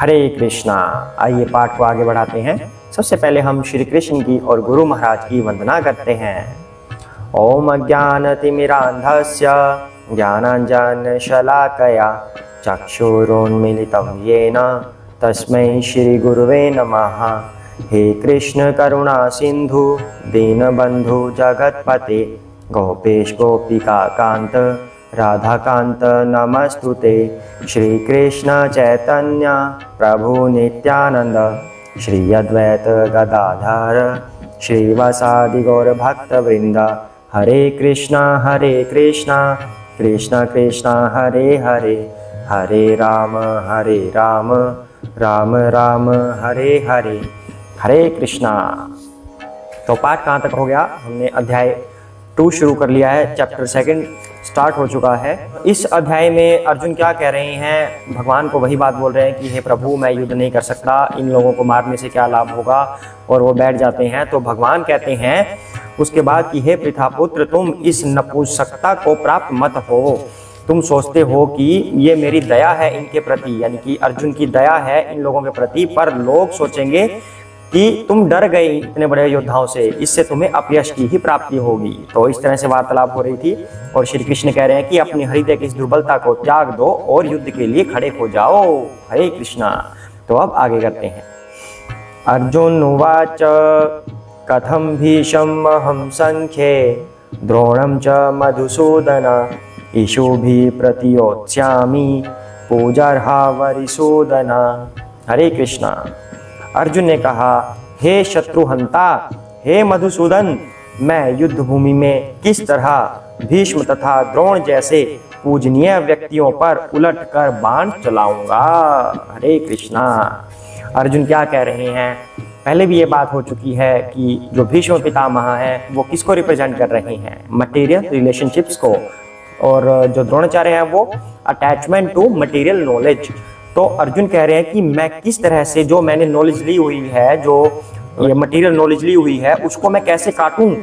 हरे कृष्णा, आइए पाठ को आगे बढ़ाते हैं। सबसे पहले हम श्री कृष्ण की और गुरु महाराज की वंदना करते हैं। ओम अज्ञानतिमिरान्धस्य, ज्ञानाञ्जनशलाकया, चक्षुरोन्मिलितं येन, तस्मै श्रीगुरुवे नमः। हे सिन्धु, दीनबन्धु जगत्पते, गोपेश गोपिका कान्त राधाकान्त श्रीकृष्ण चैतन्य प्रभु नित्यानन्द। श्री अद्वैत गदाधर। श्रीवासादि गौरभक्तवृन्द हरे कृष्णा हरे कृष्णा। कृष्ण कृष्ण, हरे हरे। हरे राम हरे राम। राम राम, हरे हरे। हरे कृष्णा। तो पाठ कहाँ तक हो गया? हमने अध्याय टू शुरू कर लिया है चैप्टर सेकंड स्टार्ट हो चुका है। इस अध्याय में अर्जुन क्या कह रहे हैं, भगवान को वही बात बोल रहे हैं कि, हे प्रभु, मैं युद्ध नहीं कर सकता, इन लोगों को मारने से क्या लाभ होगा? और वो बैठ जाते हैं। तो भगवान कहते हैं, उसके बाद कि, हे पुत्र तुम इस नपुंसकता को प्राप्त मत हो। तुम सोचते हो कि ये मेरी दया है इनके प्रति, यानी कि अर्जुन की दया है इन लोगों के प्रति, पर लोग सोचेंगे कि तुम डर गए इतने बड़े योद्धाओं से, इससे तुम्हें अपयश की ही प्राप्ति होगी। तो इस तरह से वार्तालाप हो रही थी और श्री कृष्ण कह रहे हैं कि अपनी हृदय की इस दुर्बलता को त्याग दो और युद्ध के लिए खड़े हो जाओ। हरे कृष्णा। तो अब आगे करते हैं। अर्जुन उवाच कथम भीषम हम संख्ये द्रोणम च मधुसूदन ईशु भी प्रतियोत्स्यामी वरिसूदन। हरे कृष्णा। अर्जुन ने कहा, हे शत्रुहंता हे मधुसूदन, मैं युद्ध भूमि में किस तरह भीष्म तथा द्रोण जैसे पूजनीय व्यक्तियों पर उलट कर बाण चलाऊँगा? हरे कृष्णा। अर्जुन क्या कह रहे हैं? पहले भी ये बात हो चुकी है कि जो भीष्म पितामह है, वो किसको रिप्रेजेंट कर रहे हैं? मटेरियल रिलेशनशिप्स को। और जो द्रोणाचार्य हैं, वो अटैचमेंट टू मटेरियल नॉलेज तो अर्जुन कह रहे हैं कि मैं किस तरह से जो मैंने नॉलेज ली हुई है, जो ये मटेरियल नॉलेज ली हुई है, उसको मैं कैसे काटूं?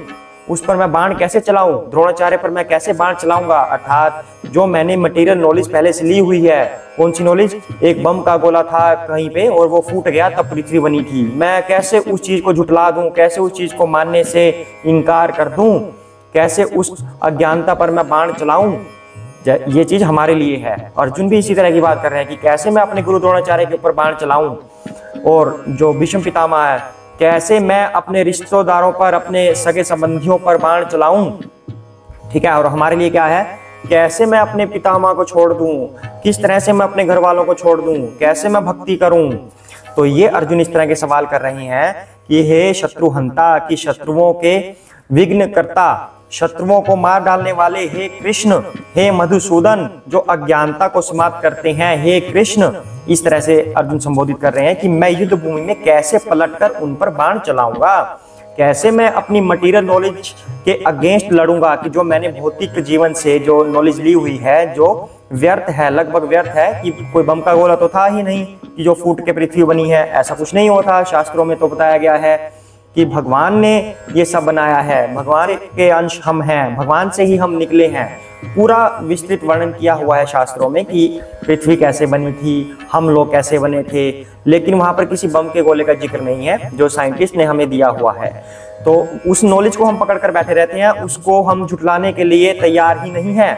उस पर मैं बाण कैसे चलाऊं? द्रोणाचार्य पर मैं कैसे बाण चलाऊँगा? अर्थात जो मैंने मटेरियल नॉलेज पहले से ली हुई है, कौन सी नॉलेज एक बम का गोला था कहीं पे और वो फूट गया, तब पृथ्वी बनी थी। मैं कैसे उस चीज़ को झुटला दूँ? कैसे उस चीज़ को मानने से इनकार कर दूँ? कैसे उस अज्ञानता पर मैं बाण चलाऊं? ये चीज़ हमारे लिए है। अर्जुन भी इसी तरह की बात कर रहे हैं कि कैसे मैं अपने गुरु द्रोणाचार्य के ऊपर बाण चलाऊं? और जो भीष्म पितामह है, कैसे मैं अपने रिश्तेदारों पर, अपने सगे संबंधियों पर बाण चलाऊं? ठीक है, और हमारे लिए क्या है? कैसे मैं अपने पितामह को छोड़ दूँ? किस तरह से मैं अपने घर वालों को छोड़ दूँ? कैसे मैं भक्ति करूँ? तो ये अर्जुन इस तरह के सवाल कर रहे हैं कि हे शत्रुहंता, की शत्रुओं के विघ्न करता शत्रुओं को मार डालने वाले हे कृष्ण, हे मधुसूदन, जो अज्ञानता को समाप्त करते हैं, हे कृष्ण। इस तरह से अर्जुन संबोधित कर रहे हैं कि मैं युद्ध भूमि में कैसे पलटकर उन पर बाण चलाऊँगा? कैसे मैं अपनी मटेरियल नॉलेज के अगेंस्ट लड़ूँगा कि जो मैंने भौतिक जीवन से जो नॉलेज ली हुई है, जो व्यर्थ है, लगभग व्यर्थ है, कि कोई बम का गोला तो था ही नहीं, कि जो फूट के पृथ्वी बनी है, ऐसा कुछ नहीं होता शास्त्रों में तो बताया गया है कि भगवान ने ये सब बनाया है। भगवान के अंश हम हैं। भगवान से ही हम निकले हैं। पूरा विस्तृत वर्णन किया हुआ है शास्त्रों में कि पृथ्वी कैसे बनी थी, हम लोग कैसे बने थे। लेकिन वहाँ पर किसी बम के गोले का ज़िक्र नहीं है, जो साइंटिस्ट ने हमें दिया हुआ है। तो उस नॉलेज को हम पकड़ कर बैठे रहते हैं। उसको हम झुटलाने के लिए तैयार ही नहीं है।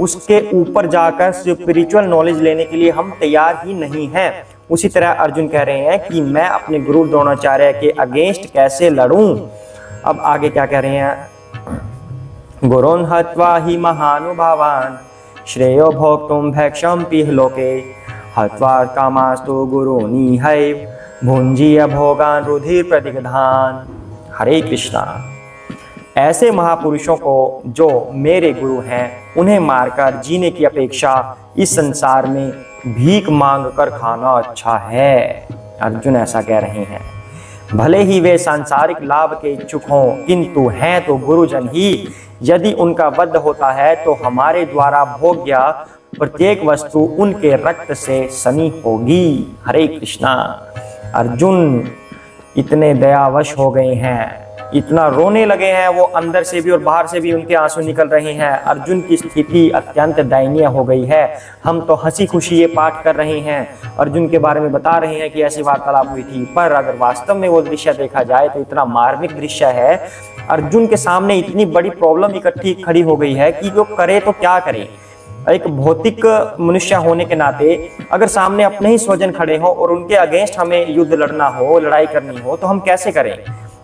उसके ऊपर जाकर स्पिरिचुअल नॉलेज लेने के लिए हम तैयार ही नहीं हैं। उसी तरह अर्जुन कह रहे हैं कि मैं अपने गुरु द्रोणाचार्य के अगेंस्ट कैसे लड़ूं? अब आगे क्या कह रहे हैं? गुरुन हत्वा ही महानुभावान, श्रेयो भोक्तुम भैक्षम पिह लोके। हत्वा कामास्तु गुरु निहय भुंजीय भोगान रुधिर प्रतिगधान हरे कृष्णा। ऐसे महापुरुषों को जो मेरे गुरु हैं, उन्हें मारकर जीने की अपेक्षा इस संसार में भीख मांग कर खाना अच्छा है। अर्जुन ऐसा कह रहे हैं, भले ही वे सांसारिक लाभ के इच्छुक हों, किंतु हैं तो गुरुजन ही। यदि उनका वध होता है तो हमारे द्वारा भोग्य प्रत्येक वस्तु उनके रक्त से सनी होगी। हरे कृष्णा। अर्जुन इतने दयावश हो गए हैं। इतना रोने लगे हैं, वो अंदर से भी और बाहर से भी उनके आँसू निकल रहे हैं। अर्जुन की स्थिति अत्यंत दयनीय हो गई है। हम तो हँसी खुशी ये पाठ कर रहे हैं। अर्जुन के बारे में बता रहे हैं कि ऐसी वार्तालाप हुई थी, पर अगर वास्तव में वो दृश्य देखा जाए तो इतना मार्मिक दृश्य है। अर्जुन के सामने इतनी बड़ी प्रॉब्लम इकट्ठी खड़ी हो गई है कि वो करे तो क्या करे? एक भौतिक मनुष्य होने के नाते अगर सामने अपने ही स्वजन खड़े हो और उनके अगेंस्ट हमें युद्ध लड़ना हो, लड़ाई करनी हो तो हम कैसे करें?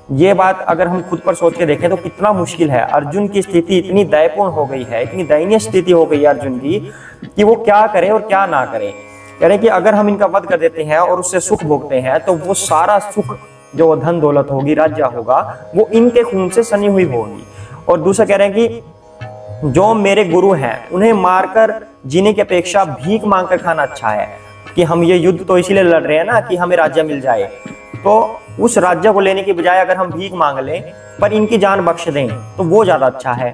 ये बात अगर हम खुद पर सोच के देखें तो कितना मुश्किल है। अर्जुन की स्थिति इतनी दयपूर्ण हो गई है, इतनी दयनीय स्थिति हो गई है अर्जुन की कि वो क्या करे और क्या ना करे। कह रहे कि अगर हम इनका वध कर देते हैं और उससे सुख भोगते हैं तो वो सारा सुख जो धन दौलत होगी, राज्य होगा, वो इनके खून से सनी हुई होगी। और दूसरा कह रहे हैं कि जो मेरे गुरु हैं, उन्हें मारकर जीने की अपेक्षा भीख मांगकर खाना अच्छा है कि हम ये युद्ध तो इसीलिए लड़ रहे हैं ना कि हमें राज्य मिल जाए। तो उस राज्य को लेने की बजाय अगर हम भीख मांग लें, पर इनकी जान बख्श दें तो वो ज़्यादा अच्छा है।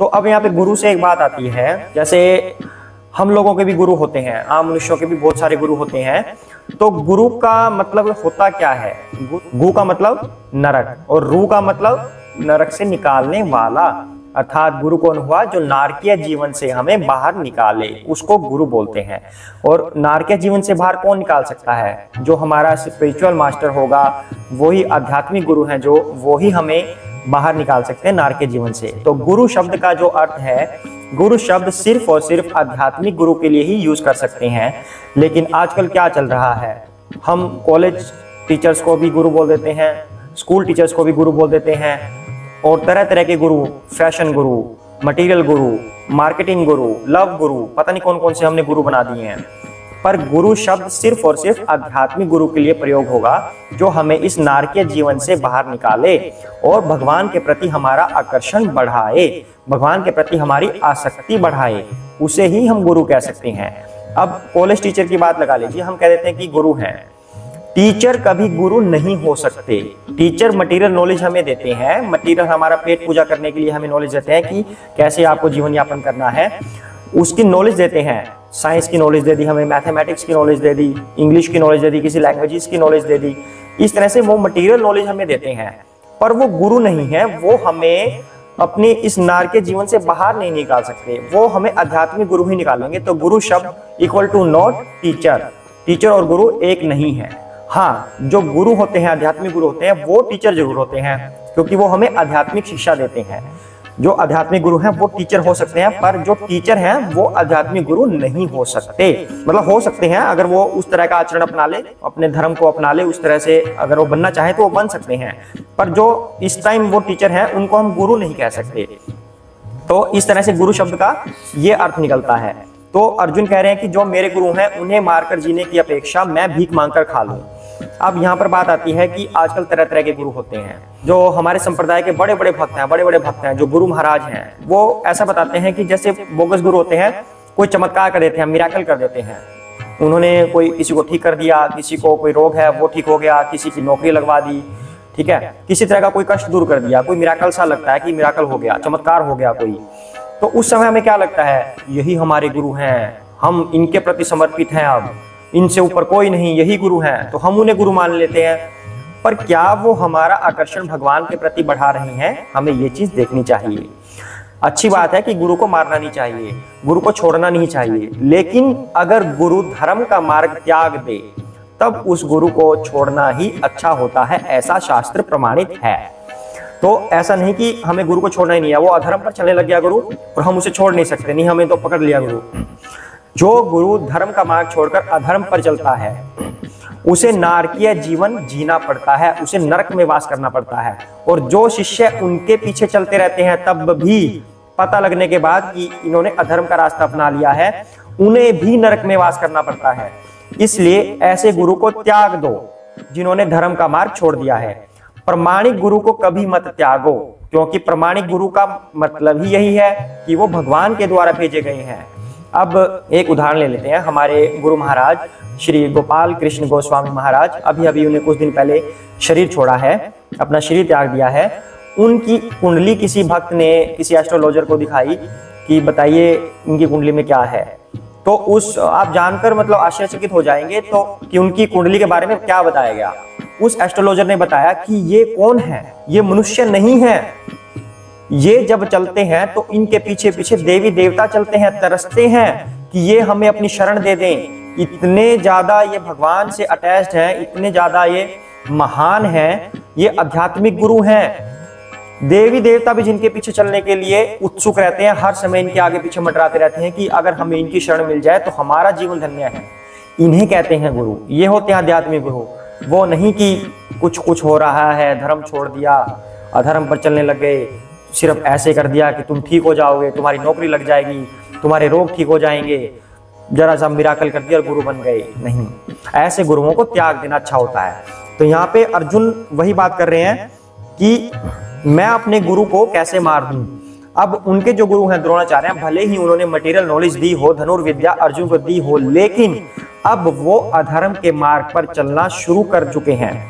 तो अब यहाँ पे गुरु से एक बात आती है, जैसे हम लोगों के भी गुरु होते हैं, आम मनुष्यों के भी बहुत सारे गुरु होते हैं तो गुरु का मतलब होता क्या है? गु का मतलब नरक, और रू का मतलब नरक से निकालने वाला। अर्थात गुरु कौन हुआ? जो नारकीय जीवन से हमें बाहर निकाले, उसको गुरु बोलते हैं। और नारकीय जीवन से बाहर कौन निकाल सकता है? जो हमारा स्पिरिचुअल मास्टर होगा, वही आध्यात्मिक गुरु हैं जो वो ही हमें बाहर निकाल सकते हैं नारकीय जीवन से। तो गुरु शब्द का जो अर्थ है, गुरु शब्द सिर्फ़ और सिर्फ़ आध्यात्मिक गुरु के लिए ही यूज़ कर सकते हैं। लेकिन आजकल क्या चल रहा है? हम कॉलेज टीचर्स को भी गुरु बोल देते हैं स्कूल टीचर्स को भी गुरु बोल देते हैं और तरह तरह के गुरु फ़ैशन गुरु मटेरियल गुरु मार्केटिंग गुरु लव गुरु, पता नहीं कौन कौन से हमने गुरु बना दिए हैं। पर गुरु शब्द सिर्फ़ और सिर्फ़ आध्यात्मिक गुरु के लिए प्रयोग होगा, जो हमें इस नारकीय जीवन से बाहर निकाले और भगवान के प्रति हमारा आकर्षण बढ़ाए, भगवान के प्रति हमारी आसक्ति बढ़ाए, उसे ही हम गुरु कह सकते हैं। अब कॉलेज टीचर की बात लगा लीजिए, हम कह देते हैं कि गुरु हैं। टीचर कभी गुरु नहीं हो सकते। टीचर मटेरियल नॉलेज हमें देते हैं। मटेरियल हमारा पेट पूजा करने के लिए हमें नॉलेज देते हैं कि कैसे आपको जीवन यापन करना है। उसकी नॉलेज देते हैं। साइंस की नॉलेज दे दी हमें मैथमेटिक्स की नॉलेज दे दी इंग्लिश की नॉलेज दे दी, किसी लैंग्वेजेस की नॉलेज दे दी। इस तरह से वो मटेरियल नॉलेज हमें देते हैं। पर वो गुरु नहीं है। वो हमें अपने इस नार के जीवन से बाहर नहीं निकाल सकते। वो हमें आध्यात्मिक गुरु ही निकालेंगे। तो गुरु शब्द equal to not teacher teacher और गुरु एक नहीं है। हाँ जो गुरु होते हैं, आध्यात्मिक गुरु होते हैं, वो टीचर ज़रूर होते हैं, क्योंकि वो हमें आध्यात्मिक शिक्षा देते हैं। जो आध्यात्मिक गुरु हैं, वो टीचर हो सकते हैं, पर जो टीचर हैं, वो आध्यात्मिक गुरु नहीं हो सकते। मतलब हो सकते हैं, अगर वो उस तरह का आचरण अपना ले, अपने धर्म को अपना ले, उस तरह से अगर वो बनना चाहे तो वो बन सकते हैं। पर जो इस टाइम वो टीचर हैं, उनको हम गुरु नहीं कह सकते। तो इस तरह से गुरु शब्द का ये अर्थ निकलता है। तो अर्जुन कह रहे हैं कि जो मेरे गुरु हैं, उन्हें मारकर जीने की अपेक्षा मैं भीख मांगकर खा लूँ। अब यहाँ पर बात आती है कि आजकल तरह तरह के गुरु होते हैं, जो हमारे संप्रदाय के बड़े बड़े भक्त हैं बड़े बड़े भक्त हैं, जो गुरु महाराज हैं, वो ऐसा बताते हैं कि जैसे बोगस गुरु होते हैं, कोई चमत्कार कर देते हैं मिराकल कर देते हैं। उन्होंने कोई किसी को ठीक कर दिया, किसी को कोई रोग है, वो ठीक हो गया, किसी की नौकरी लगवा दी, ठीक है? किसी तरह का कोई कष्ट दूर कर दिया, कोई मिराकल सा लगता है कि मिराकल हो गया, चमत्कार हो गया कोई। तो उस समय हमें क्या लगता है? यही हमारे गुरु हैं, हम इनके प्रति समर्पित हैं अब। इनसे ऊपर कोई नहीं, यही गुरु हैं। तो हम उन्हें गुरु मान लेते हैं। पर क्या वो हमारा आकर्षण भगवान के प्रति बढ़ा रहे हैं? हमें ये चीज़ देखनी चाहिए। अच्छी बात है कि गुरु को मारना नहीं चाहिए, गुरु को छोड़ना नहीं चाहिए। लेकिन अगर गुरु धर्म का मार्ग त्याग दे, तब उस गुरु को छोड़ना ही अच्छा होता है, ऐसा शास्त्र प्रमाणित है। तो ऐसा नहीं कि हमें गुरु को छोड़ना ही नहीं है, वो अधर्म पर चलने लग गया गुरु, और हम उसे छोड़ नहीं सकते, नहीं, हमें तो पकड़ लिया गुरु। जो गुरु धर्म का मार्ग छोड़कर अधर्म पर चलता है, उसे नारकीय जीवन जीना पड़ता है, उसे नरक में वास करना पड़ता है। और जो शिष्य उनके पीछे चलते रहते हैं, तब भी पता लगने के बाद कि इन्होंने अधर्म का रास्ता अपना लिया है, उन्हें भी नरक में वास करना पड़ता है। इसलिए ऐसे गुरु को त्याग दो, जिन्होंने धर्म का मार्ग छोड़ दिया है। प्रमाणिक गुरु को कभी मत त्यागो, क्योंकि प्रमाणिक गुरु का मतलब ही यही है कि वो भगवान के द्वारा भेजे गए हैं। अब एक उदाहरण ले लेते हैं। हमारे गुरु महाराज, श्री गोपाल कृष्ण गोस्वामी महाराज, अभी अभी उन्हें कुछ दिन पहले शरीर छोड़ा है, अपना शरीर त्याग दिया है। उनकी कुंडली किसी भक्त ने, किसी एस्ट्रोलॉजर को दिखाई कि बताइए इनकी कुंडली में क्या है। तो उस, आप जानकर मतलब आश्चर्यचकित हो जाएँगे तो कि उनकी कुंडली के बारे में क्या बताया गया। उस एस्ट्रोलॉजर ने बताया कि ये कौन है? ये मनुष्य नहीं है। ये जब चलते हैं तो इनके पीछे पीछे देवी देवता चलते हैं, तरसते हैं कि ये हमें अपनी शरण दे दें। इतने ज़्यादा ये भगवान से अटैच्ड हैं, इतने ज़्यादा ये महान हैं, ये आध्यात्मिक गुरु हैं। देवी देवता भी जिनके पीछे चलने के लिए उत्सुक रहते हैं, हर समय इनके आगे पीछे मटराते रहते हैं कि अगर हमें इनकी शरण मिल जाए तो हमारा जीवन धन्य है। इन्हें कहते हैं गुरु। ये होते हैं आध्यात्मिक गुरु। वो नहीं कि कुछ कुछ हो रहा है, धर्म छोड़ दिया, अधर्म पर चलने लग गए सिर्फ़ ऐसे कर दिया कि तुम ठीक हो जाओगे, तुम्हारी नौकरी लग जाएगी, तुम्हारे रोग ठीक हो जाएँगे। जरा सा मिराकल कर दिया और गुरु बन गए। नहीं, ऐसे गुरुओं को त्याग देना अच्छा होता है। तो यहाँ पे अर्जुन वही बात कर रहे हैं कि मैं अपने गुरु को कैसे मार दूँ? अब उनके जो गुरु हैं, द्रोणाचार्य भले ही उन्होंने मटेरियल नॉलेज दी हो, धनुर्विद्या अर्जुन को दी हो, लेकिन अब वो अधर्म के मार्ग पर चलना शुरू कर चुके हैं।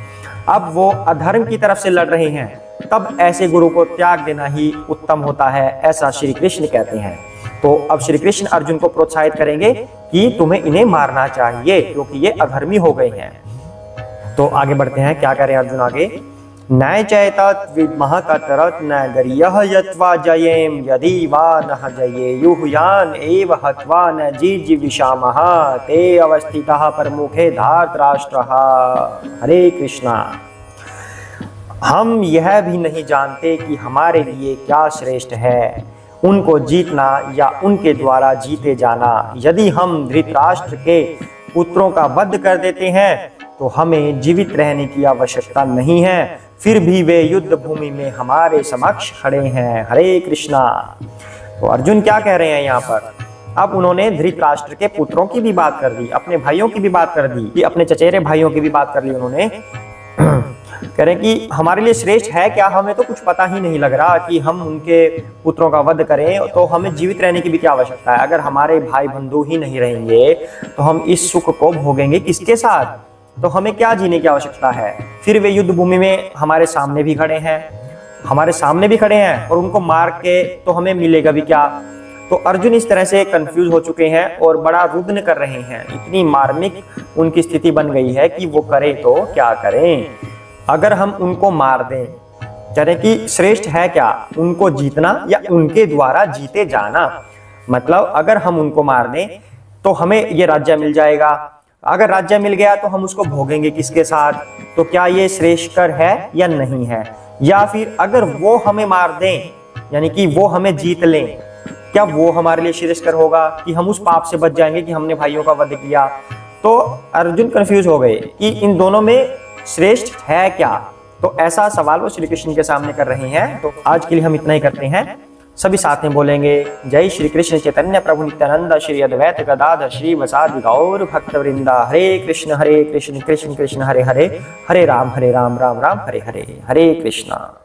अब वो अधर्म की तरफ़ से लड़ रहे हैं। तब ऐसे गुरु को त्याग देना ही उत्तम होता है, ऐसा श्री कृष्ण कहते हैं। तो अब श्री कृष्ण अर्जुन को प्रोत्साहित करेंगे कि तुम्हें इन्हें मारना चाहिए, क्योंकि ये अधर्मी हो गए हैं। तो आगे बढ़ते हैं, क्या करें अर्जुन आगे? न चैतत् विद्मः कतरत् यत्वा जयेम, यदि वा न एव हत्वा न ते अवस्थितः प्रमुखे धार्तराष्ट्रः। हरे कृष्णा। हम यह भी नहीं जानते कि हमारे लिए क्या श्रेष्ठ है। उनको जीतना या उनके द्वारा जीते जाना। यदि हम धृतराष्ट्र के पुत्रों का वध कर देते हैं तो हमें जीवित रहने की आवश्यकता नहीं है। फिर भी वे युद्ध भूमि में हमारे समक्ष खड़े हैं। हरे कृष्णा। तो अर्जुन क्या कह रहे हैं यहाँ पर? अब उन्होंने धृतराष्ट्र के पुत्रों की भी बात कर दी, अपने भाइयों की भी बात कर दी, अपने चचेरे भाइयों की भी बात कर ली उन्होंने। कह रहे हैं कि हमारे लिए श्रेष्ठ है क्या? हमें तो कुछ पता ही नहीं लग रहा कि हम उनके पुत्रों का वध करें तो हमें जीवित रहने की भी क्या आवश्यकता है? अगर हमारे भाई बंधु ही नहीं रहेंगे तो हम इस सुख को भोगेंगे किसके साथ? तो हमें क्या जीने की आवश्यकता है? फिर वे युद्ध भूमि में हमारे सामने भी खड़े हैं, हमारे सामने भी खड़े हैं और उनको मार के तो हमें मिलेगा भी क्या? तो अर्जुन इस तरह से कंफ्यूज हो चुके हैं और बड़ा रुद्न कर रहे हैं। इतनी मार्मिक उनकी स्थिति बन गई है कि वो करे तो क्या करें? अगर हम उनको मार दें, यानी कि श्रेष्ठ है क्या उनको जीतना या उनके द्वारा जीते जाना? मतलब अगर हम उनको मार दें तो हमें ये राज्य मिल जाएगा। अगर राज्य मिल गया तो हम उसको भोगेंगे किसके साथ? तो क्या ये श्रेष्ठकर है या नहीं है? या फिर अगर वो हमें मार दें, यानी कि वो हमें जीत लें, क्या वो हमारे लिए श्रेष्ठकर होगा कि हम उस पाप से बच जाएँगे कि हमने भाइयों का वध किया? तो अर्जुन कंफ्यूज हो गए कि इन दोनों में श्रेष्ठ है क्या? तो ऐसा सवाल वो श्री कृष्ण के सामने कर रहे हैं। तो आज के लिए हम इतना ही करते हैं। सभी साथ में बोलेंगे, जय श्री कृष्ण चैतन्य प्रभु नित्यानंद, श्री अद्वैत गदाध श्री वसाद गौर भक्त वृंदा हरे कृष्ण हरे कृष्ण कृष्ण कृष्ण, हरे हरे हरे राम हरे राम राम राम, हरे हरे हरे कृष्णा।